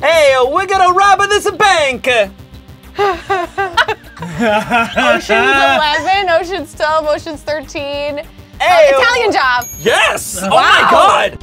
Hey, we're gonna rob this bank. Ocean's 11, Ocean's 12, Ocean's 13. Uh, Italian job. Yes! Oh Wow. my god!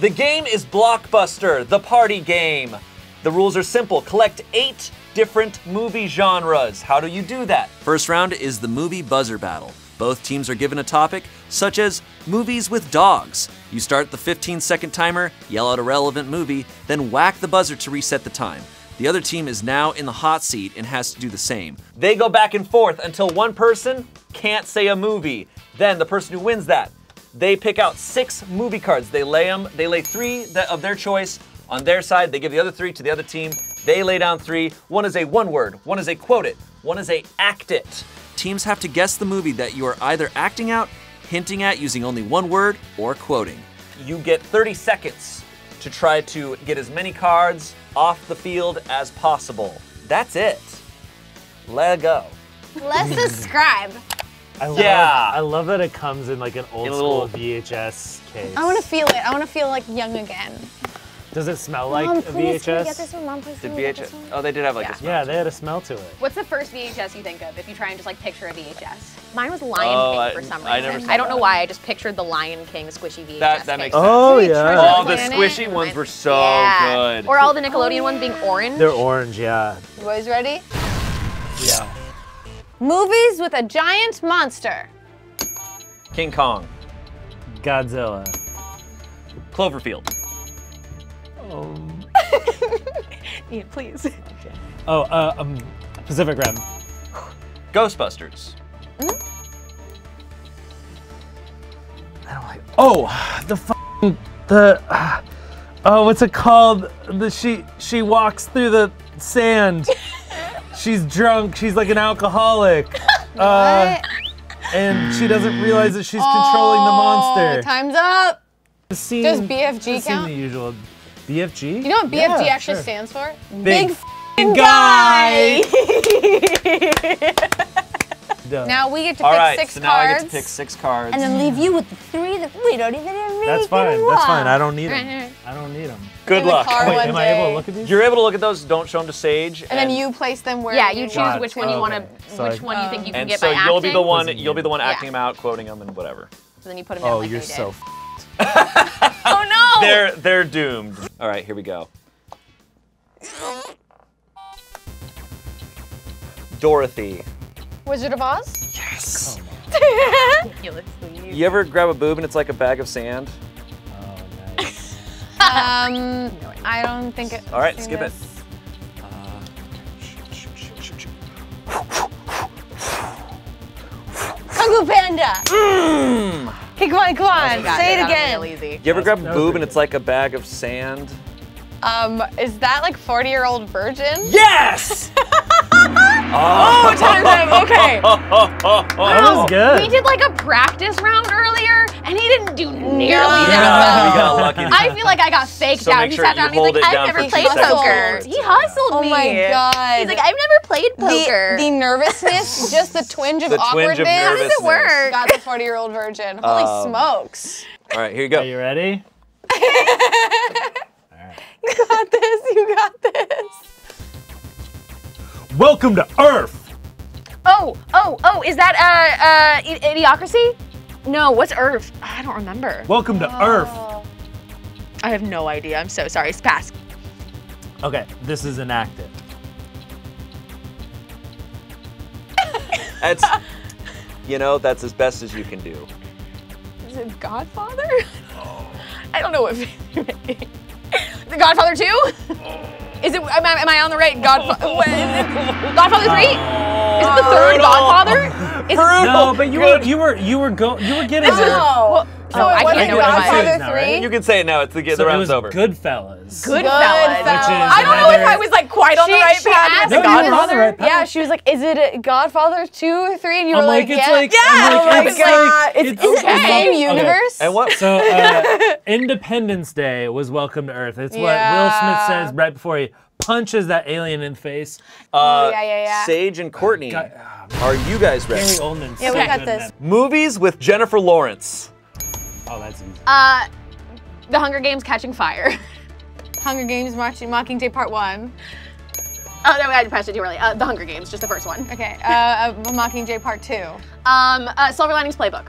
The game is Blockbuster, the party game. The rules are simple. Collect eight different movie genres. How do you do that? First round is the movie buzzer battle. Both teams are given a topic, such as movies with dogs. You start the 15 second timer, yell out a relevant movie, then whack the buzzer to reset the time. The other team is now in the hot seat and has to do the same. They go back and forth until one person can't say a movie. Then the person who wins that, they pick out six movie cards. They lay them, they lay three of their choice on their side. They give the other three to the other team. They lay down three. One is a one word, one is a quote it, one is a act it. Teams have to guess the movie that you are either acting out, hinting at using only one word, or quoting. You get 30 seconds to try to get as many cards off the field as possible. That's it. Let go. Let's subscribe. I love, Yeah. I love that it comes in like an old In school little- VHS case. I want to feel it. I want to feel like young again. Does it smell like Mom, a please, can we VHS? get this one? Mom, please, Did can get VHS? this one? Oh, they did have like Yeah. a smell. Yeah, they had a smell to it. What's the first VHS you think of if you try and just like picture a VHS? Mine was Lion Oh, King I- for some reason. I never saw I don't know why. I just pictured the Lion King squishy VHS. That- that case. makes Oh yeah. treasure. Oh, the Planet. squishy ones were so yeah. good. Or all the Nickelodeon ones being orange. They're orange, yeah. You boys ready? Yeah. Movies with a giant monster. King Kong, Godzilla. Cloverfield, Um, Yeah, please. oh, uh, um, Pacific Rim. Ghostbusters, I don't like. Oh, the f- the. Uh, oh, what's it called? The she she walks through the sand. She's drunk. She's like an alcoholic. Uh, and she doesn't realize that she's controlling the monster. Oh, time's up. The scene, Does BFG count? The usual. BFG. You know what BFG Yeah, actually sure. stands for? Big, f***ing guy. Now we get to All pick right, six so now. I get to pick six cards. And then leave you with the three that we don't even read. That's fine. That's fine. I don't need them. I don't need them. Good luck. Wait, one am I able to look at these? You're able to look at those. Don't show them to Saige. And then you place them where Yeah, you choose Got which one you want to, Okay. So which I- one you think you can And get so by you'll be the one. You'll be the one Yeah. acting them out, quoting them, and whatever. So then you put them down Oh, like you're so. Did. F- Oh no! They're they're doomed. All right, here we go. Dorothy. Wizard of Oz? Yes. Ridiculously. You ever grab a boob and it's like a bag of sand? oh, nice. Um, I don't think it. All right, seen skip it. this. Kung Fu Panda. Okay, come on, come on. God, Say it that was again. Real easy. You ever grab a boob and it's like a bag of sand? Um, is that like 40 year old virgin? Yes. Oh, time, time. Okay. That was good. We did like a practice round earlier, and he didn't do nearly Yeah. that we well. got lucky. I feel like I got faked So out. make He sat you down. He's like, I've never played two seconds. poker. He hustled Oh me. Oh my god. He's like, I've never played poker. the, the nervousness, just the twinge of The twinge of awkwardness. How does it nervousness. work? Got the 40 year old virgin. Holy Um, smokes. All right, here you go. Are you ready? You got this. You got this. Welcome to Earth. Oh, oh, oh, is that uh, uh, Idiocracy? No, what's Earth? I don't remember. Welcome to Earth. Oh. I have no idea. I'm so sorry. It's pass. Okay, this is enacted. That's, you know, that's as best as you can do. Is it Godfather? I don't know what you're making. The Godfather 2? Is it? Am I, am I on the right Godfather? Godfather 3? Is it the third Godfather? Is it, No, but you were you were you were go you were getting there. No. So I it can't what it was. Godfather 3? You can say it now. It's the, the So it round's was over. Goodfellas. Goodfellas. Goodfellas. I don't know if I was like quite on She, the right path asked No, you were on the Godfather. right. Yeah, she was like, "Is it a Godfather two or three? And you were I'm like, it's "Yeah." like, Yeah, I'm oh like, my it's god, like, it's, it's is it the okay. same Okay. universe? And what? So uh, Independence Day was Welcome to Earth. It's what Will Smith says right before he punches that alien in the face. Uh, yeah, yeah, yeah. Saige and Courtney, God, are you guys ready? Gary Oldman's Yeah, so we got this. Movies with Jennifer Lawrence. Oh, that's easy. Uh, The Hunger Games Catching Fire. Hunger Games Marching Mockingjay Part 1. Oh, no, I pressed it too early. Uh, the Hunger Games, just the first one. Okay, uh, uh, Mockingjay Part 2. Um, uh, Silver Linings Playbook.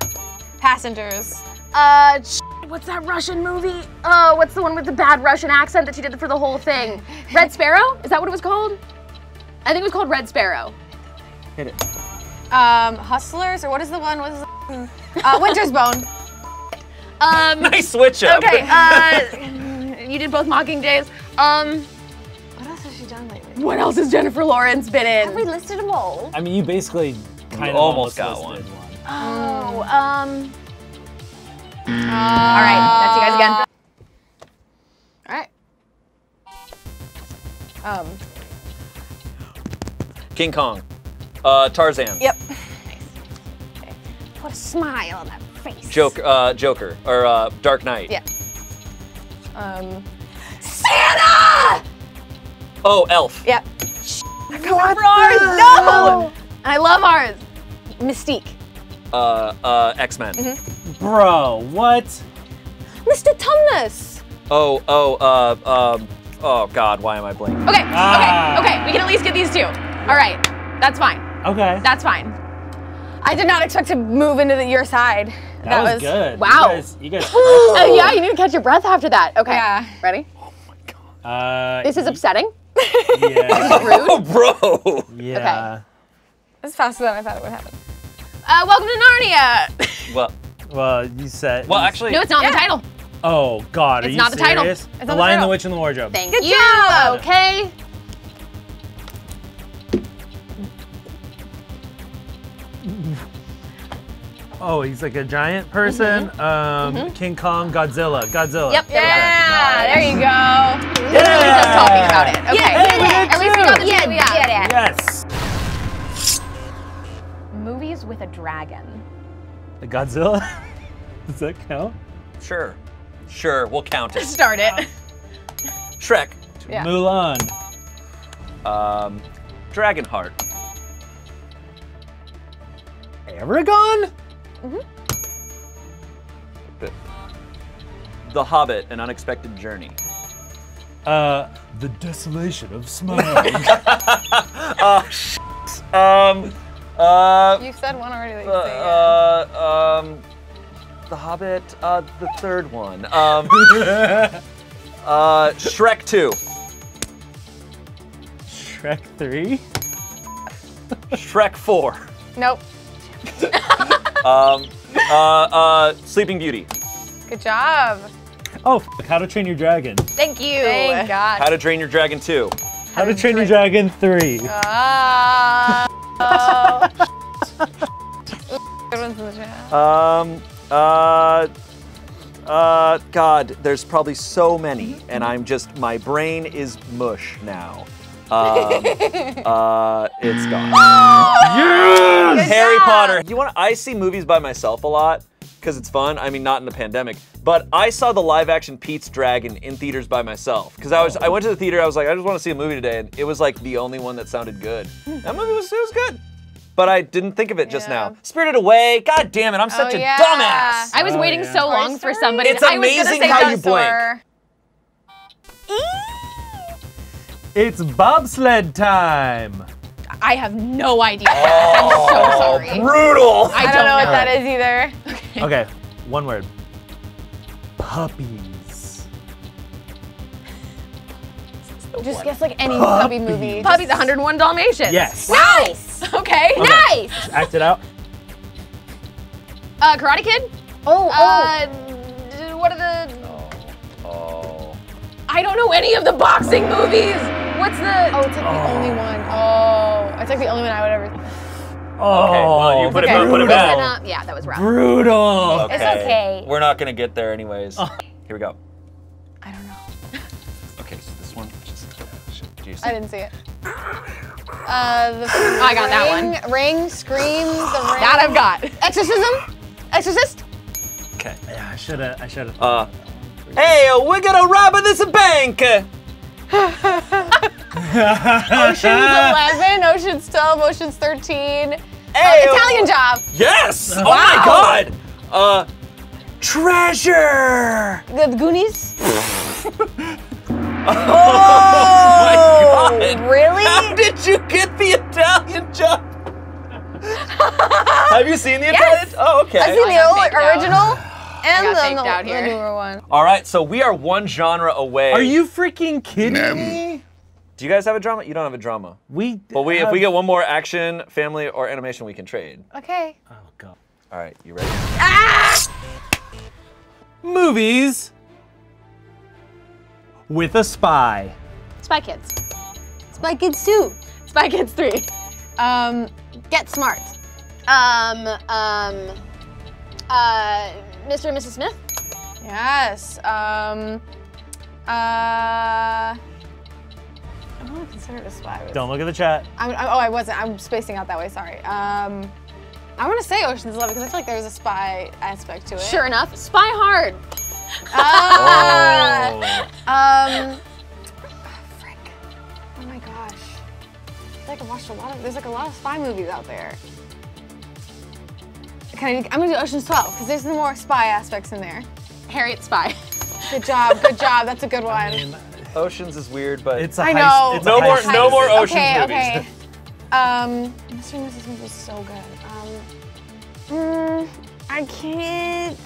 Passengers. Uh, what's that Russian movie? Uh, what's the one with the bad Russian accent that she did for the whole thing? Red Sparrow? Is that what it was called? I think it was called Red Sparrow. Hit it. Um, Hustlers, or what is the one? What is the, uh, Winter's Bone. Um, Nice switch up. okay, uh, you did both Mockingjays. Um, What else has she done lately? what else has Jennifer Lawrence been in? Have we listed them all? I mean, you basically kind of almost almost, got listed one. Oh, um, All all right, that's you guys again. All right. Um, King Kong. Uh, Tarzan. yep. Put a smile on that face. Joker. Uh, Joker. Or uh, Dark Knight. Yeah. Um, Santa! Oh, Elf. yep. What? ours. No! I love ours. Mystique. Uh, uh, X Men. Mm-hmm. Bro, what? Mr. Tumnus. Oh, oh, uh, um, oh God, why am I blanking? Okay, Ah. okay, okay. We can at least get these two. All right, that's fine. Okay. That's fine. I did not expect to move into the, your side. That, was, good. wow. You guys, you guys Oh yeah, you need to catch your breath after that. Okay. Yeah. Ready? Oh my god. Uh, This is upsetting. yeah. Rude. Oh, bro. yeah. It's faster than I thought it would happen. Uh, welcome to Narnia. Well, Well, you said. well, actually, no, it's not Yeah. the title. Oh God, are It's you not the title. serious? It's the not the Lion, the. Witch, and the Wardrobe. Thank Good you. job. Okay. Oh, he's like a giant person. Um, King Kong, Godzilla, Godzilla. Yep. there we go. Yeah, there you go. We were just talking about it. Okay. Yeah, At least we got the Yeah, two. Yeah. Yes. Movies with a dragon. The Godzilla. Does that count? sure, sure, we'll count it. Start it. Shrek. Yeah. Mulan. Um, Dragonheart. Eragon. The, the Hobbit: An Unexpected Journey. Uh, the Desolation of Smaug. Oh, shit. Um, uh, You said one already. That you uh, say, yeah. uh, um, The Hobbit. Uh, the third one. Um, uh, Shrek 2. Shrek Three. Shrek 4. Nope. Um, uh, uh, Sleeping Beauty. Good job. Oh, f- How to Train Your Dragon. Thank you. Thank God. How to Train Your Dragon 2. How to Train Your Dragon Three. Ah. Good ones in the chat. Um, uh, uh, God, there's probably so many, and I'm just, my brain is mush now. Um, uh, it's gone. Yes! Harry job. Potter. You want? I see movies by myself a lot because it's fun. I mean, not in the pandemic, but I saw the live-action Pete's Dragon in theaters by myself because I was. I went to the theater. I was like, I just want to see a movie today, and it was like the only one that sounded good. That movie was. It was good. But I didn't think of it just Yeah. now. Spirited Away. God damn it! I'm such Oh, a yeah. dumbass. I was Oh, waiting yeah. so long for Story? somebody. It's I was amazing say how you dinosaur. It's bobsled time. I have no idea. I'm so sorry. Brutal. I I don't know what that is either. Okay, one word. Puppies. Just guess like any puppy movie. Puppies, 101 Dalmatians. Yes. Nice. Okay. Okay. Nice. Act it out. Uh, Karate Kid. Oh, Uh, d- what are the? Oh. I don't know any of the boxing movies. What's the? Oh, it's like the only one. Oh, it's like the only one I would ever. Oh, Okay, well, you put it, Okay. put it brutal. back. Yeah, that was rough. Brutal. It's okay. We're not gonna get there anyways. Oh. Here we go. I don't know. Okay, so this one. Just, do you see? I didn't see it. Uh, the I got that one. Ring, scream, the ring. That I've got. Exorcism. Exorcist. Okay. Yeah, I should have. I should have. Uh, hey, uh, we're gonna rob this bank. Ocean's Eleven, Ocean's Twelve, Ocean's Thirteen. Hey, uh, Italian Job. Yes. Oh Wow. my God. Uh, Treasure! The Goonies? Oh my god! really? How did you get the Italian job? Have you seen the Italian? Oh, okay. I've seen the old original and got the, faked the, out the newer one. All right, so we are one genre away. Are you freaking kidding me? Do you guys have a drama? You don't have a drama. We. But we, if we get one more action, family, or animation, we can trade. Okay. Oh god. All right, you ready? Ah! Movies with a spy. Spy Kids. Spy Kids 2. Spy Kids 3. Um, Get Smart. Um, um, uh, Mr. and Mrs. Smith? Yes. Um, uh, I don't want to consider it a spy. but- Don't look at the chat. I'm, I, oh, I wasn't. I'm spacing out that way. Sorry. Um, I want to say Ocean's Eleven because I feel like there's a spy aspect to it. Sure enough, Spy Hard. Ah! Oh. Um, frick. Oh my gosh. I feel like I watched a lot of. There's like a lot of spy movies out there. Can I? I'm gonna do Ocean's 12 because there's the more spy aspects in there. Harriet Spy. Good job. Good job. That's a good one. Oceans is weird, but It's a I heist- know. It's a No more- heist no more Ocean's okay, movies. okay. Um, Mr. and Mrs. Smith was so good. Um, mm, I can't.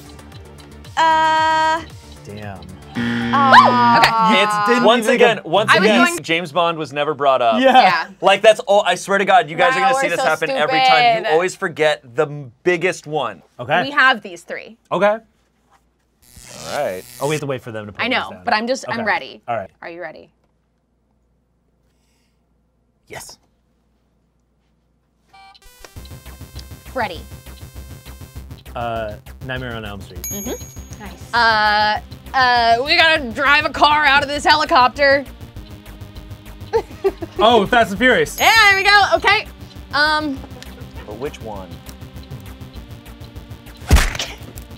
Uh. Damn. Uh, it's didn't once even again, get- once again, going- James Bond was never brought up. Yeah. Yeah. Like that's all. I swear to God, you guys are gonna see this so happen every time. You always forget the biggest one. Okay. We have these three. okay. All right. Oh, we have to wait for them to. Put I know, down. but I'm just, Okay. I'm ready. All right. Are you ready? Yes. Ready. Uh, Nightmare on Elm Street. Mm-hmm. Nice. Uh, uh, we gotta drive a car out of this helicopter. oh, Fast and Furious. Yeah, there we go. Okay. Um, But which one?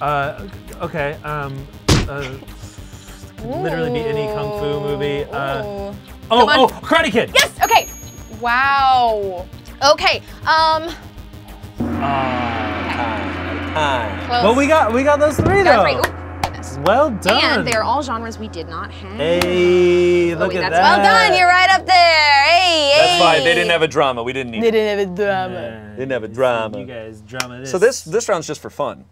Uh, okay. Um, uh, could literally be any kung fu movie. Uh, oh, on. oh, Karate Kid. yes. Okay. Wow. Okay. Um, Ah. Time. Time. close. well, we got we got those three Got though. Three. Ooh, goodness. Well done. And they are all genres we did not have. Hey, look wait, at that's- that. Well done. You're right up there. Hey, hey. That's fine. They didn't have a drama. We didn't need. They it. didn't have a drama. Yeah, Didn't have a drama. You guys drama this. So this this round's just for fun.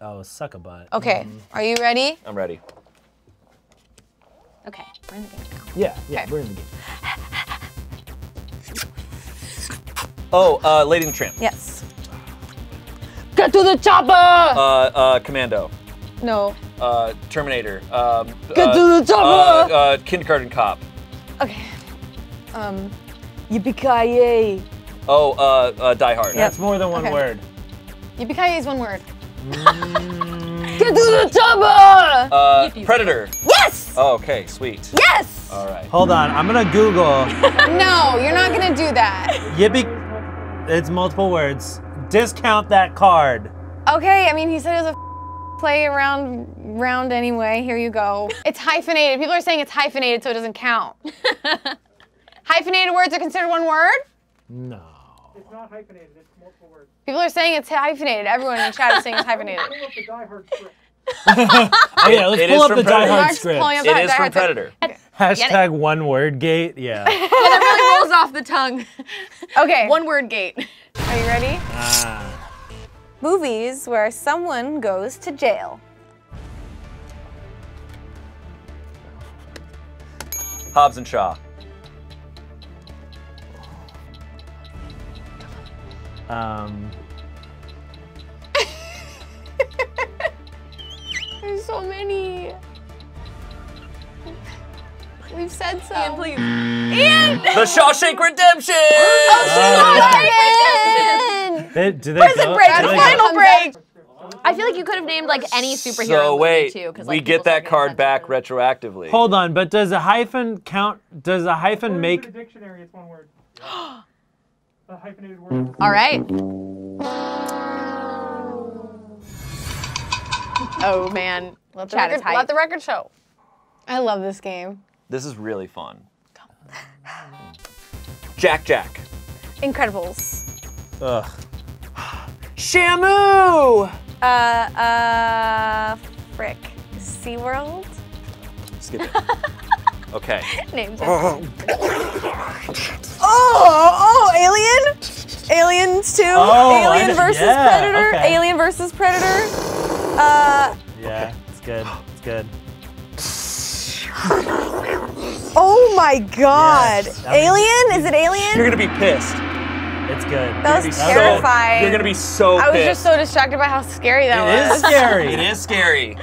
Oh, suck a butt. Okay. Are you ready? I'm ready. Okay, we're in the game now. Yeah, yeah, Okay. we're in the game. Oh, uh, Lady and the Tramp. Yes. Get to the chopper. Uh, uh, Commando. no. Uh, Terminator. Um, Get uh, to the chopper. Uh, uh, kindergarten Cop. Okay. Um. Yippee Oh, uh, uh, Die Hard. That's more than one Okay. word. Yippee is one word. Mm. Get to the chopper. Uh, Yippee. Predator. yes. Oh, okay, sweet. Yes. All right. Hold on, I'm gonna Google No, you're not gonna do that. Yippee. It's multiple words. Discount that card. Okay. I mean, he said it was a play around round anyway. Here you go. It's hyphenated. People are saying it's hyphenated, so it doesn't count. hyphenated words are considered one word. No. It's not hyphenated, it's multiple words. People are saying it's hyphenated. Everyone in chat is saying it's hyphenated. Pull up the Die Hard script. Oh yeah, let's it pull up from the Die Hard script. pulling up It Die is from Hard script. Predator. Hashtag one word gate. Yeah. Yeah, that really rolls off the tongue. Okay. One word gate. Are you ready? ah. Movies where someone goes to jail. Hobbs and Shaw. Um. There's so many. We've said so. Ian, please. And the Shawshank Redemption! Oh, Shawshank Redemption. They, do they Prison go- break. do they final go- break. I feel like you could have named like any superhero So wait, too, because we get that card that's back really- retroactively. Hold on, but does a hyphen count? Does a hyphen According make? to the dictionary, it's one word. a hyphenated word. All right. Oh man, Let the, chat record, let the record show. I love this game. This is really fun. Jack Jack. Incredibles. Ugh. Shamu. Uh, uh, frick. SeaWorld? Skip it. Okay. Names. Oh, oh, Alien? Aliens 2? Oh, Alien versus yeah, Predator? okay. Alien versus Predator? Uh, Yeah, it's good. It's good. oh my god. Yes, Alien? Is it Alien? You're gonna be pissed. It's good. That was You're gonna be terrifying. So, you're gonna be so I was pissed. just so distracted by how scary that It was. It is scary. It is scary.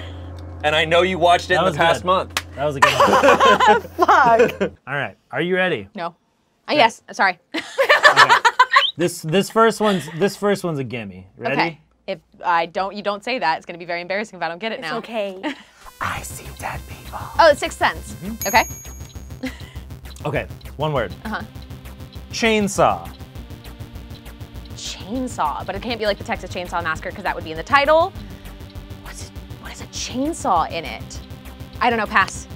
And I know you watched it That in the past good. month. That was a good one. Fuck. All right, are you ready? No. Uh, yes, sorry. This this first one's this first one's a gimme. Ready? Okay. If I don't, you don't say that, it's gonna be very embarrassing if I don't get it now. It's okay. I see dead people. Oh, it's Sixth Sense. Okay. Okay, one word. Uh huh. Chainsaw. Chainsaw, but it can't be like the Texas Chainsaw Massacre because that would be in the title. What's what is a chainsaw in it? I don't know. Pass.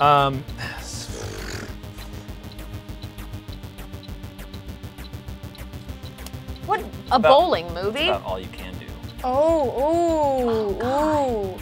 Um, What? A bowling movie? About all you can do. Oh, ooh, ooh.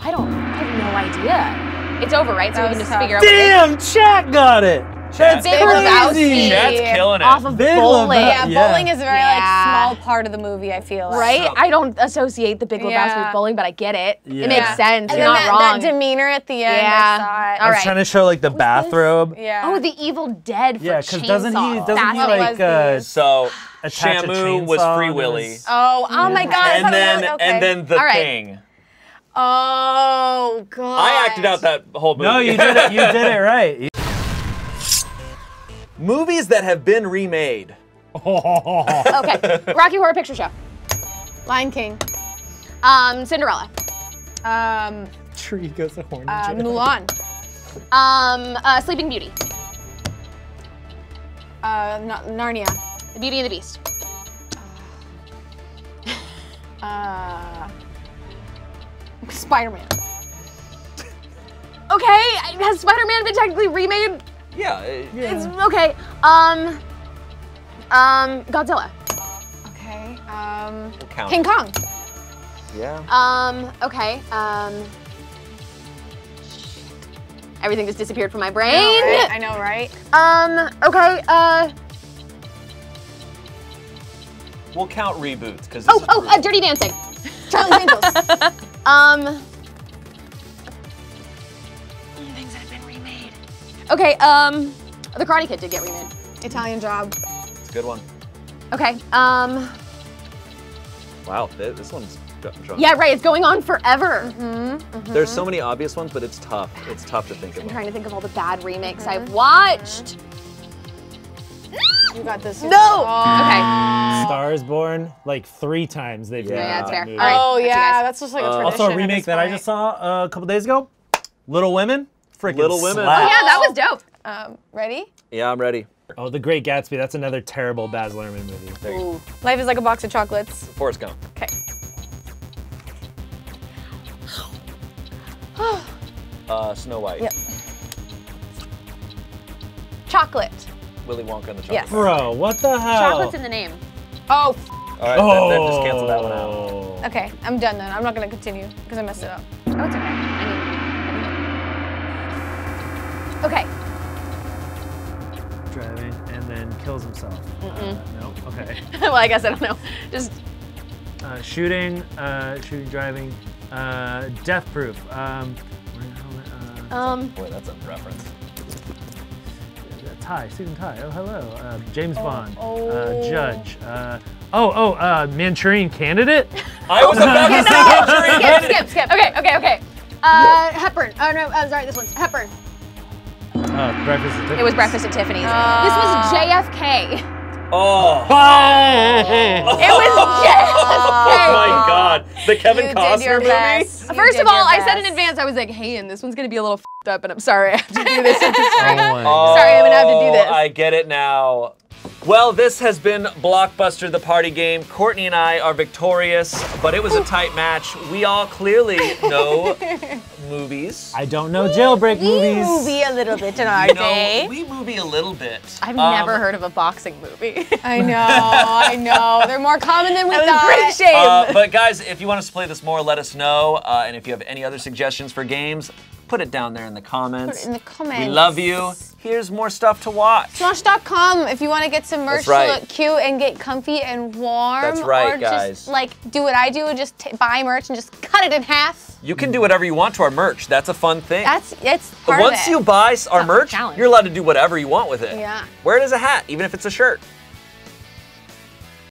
I don't. I have no idea. It's over, right? So That we can just tough. figure out. what damn, chat got it. That's Big Lebowski. Chad's killing it. Off of Big bowling. Lebowski. Yeah, Yeah. bowling is a very Yeah. like small part of the movie. I feel like. Right? So- I don't associate the Big Lebowski Yeah. with bowling, but I get it. Yeah. It makes Yeah. sense. And You're then not that, wrong. that demeanor at the end. Yeah. I saw it. I was right. trying to show like the bathrobe. Yeah. oh, the Evil Dead for Yeah, because doesn't he doesn't That's he like was uh. So a Shamu was Free to Willy. Oh, oh my God. And then okay. and then the thing. Oh God. I acted out that whole movie. No, you did it. You did it right. Movies that have been remade. Okay. Rocky Horror Picture Show. Lion King. Um, Cinderella. Um, Tree goes a horny uh, Mulan. Um, uh, Sleeping Beauty. Uh, Na- Narnia. The Beauty and the Beast. Uh, Spider-Man. Okay, has Spider-Man been technically remade? Yeah. it- It's okay. Um, um, Godzilla. Okay. Um, we'll King. Kong. Yeah. Um, okay. Um, everything just disappeared from my brain. I know, right? Um, okay. Uh, We'll count reboots because. oh, oh, uh, Dirty Dancing. Charlie's Angels. Um, Okay. Um, The Karate Kid did get remade. Italian Job. It's a good one. Okay. Um, Wow, this one's got drunk. yeah, right. It's going on forever. There's so many obvious ones, but it's tough. It's tough to think of. I'm them. trying to think of all the bad remakes I've watched. You got this. No. Oh, Okay. Stars Born like three times they've Yeah. remade Yeah, that's that fair. movie. All right. Oh That's yeah, that's just like a Uh, tradition. Also, a remake that I just saw uh, a couple days ago. Little Women. Freaking Little Women. slaps. Oh yeah, that was dope. Um, ready? Yeah, I'm ready. Oh, The Great Gatsby. That's another terrible Baz Luhrmann movie. There you go. Life is like a box of chocolates. Forrest Gump. Okay. Uh, Snow White. Yep. Chocolate. Willy Wonka and the Chocolate Yes. Factory. Bro, what the hell? Chocolate's in the name. Oh. f- All right, then, then just cancel that one out. Oh. Okay, I'm done then. I'm not gonna continue because I messed it up. Oh, kills himself. Uh, no. Okay. well, I guess I don't know. Just Uh, shooting. Uh, shooting. Driving. Uh, death proof. Um, wearing uh, um. Boy, that's a reference. Ty, Stephen Ty. Oh, hello. Uh, James Bond. oh. Uh, Judge. Uh, oh, oh, uh, Manchurian Candidate. I was about to say Manchurian Candidate. skip, skip. Okay, okay, okay. Uh, Hepburn. Oh no, I'm sorry. This one's Hepburn. Uh, Breakfast at It was Breakfast at Tiffany's. Ah. this was JFK. Oh. It was Oh JFK. my God, the Kevin You Costner movie. best. First of all, your I said in advance, I was like, hey, and this one's gonna be a little fed up, and I'm sorry I have to do this. I'm Oh sorry. Oh, Sorry, I'm gonna have to do this. I get it now. Well, this has been Blockbuster the Party Game. Courtney and I are victorious, but it was a tight match. We all clearly know movies. I don't know jailbreak We movies. movie a little bit in our You day. know, we movie a little bit. I've Um, never heard of a boxing movie. I know, I know. They're more common than we that was a thought. great shame. Uh, but guys, if you want us to play this more, let us know. Uh, and if you have any other suggestions for games, put it down there in the comments. Put it in the comments. We love you. Here's more stuff to watch. Smosh.com if you want to get some merch right. to look cute and get comfy and warm. That's right, or guys. just like do what I do and just t- buy merch and just cut it in half. You can do whatever you want to our merch. That's a fun thing. That's it's Once it. you buy our merch, you're allowed to do whatever you want with it. Yeah. Wear it as a hat, even if it's a shirt.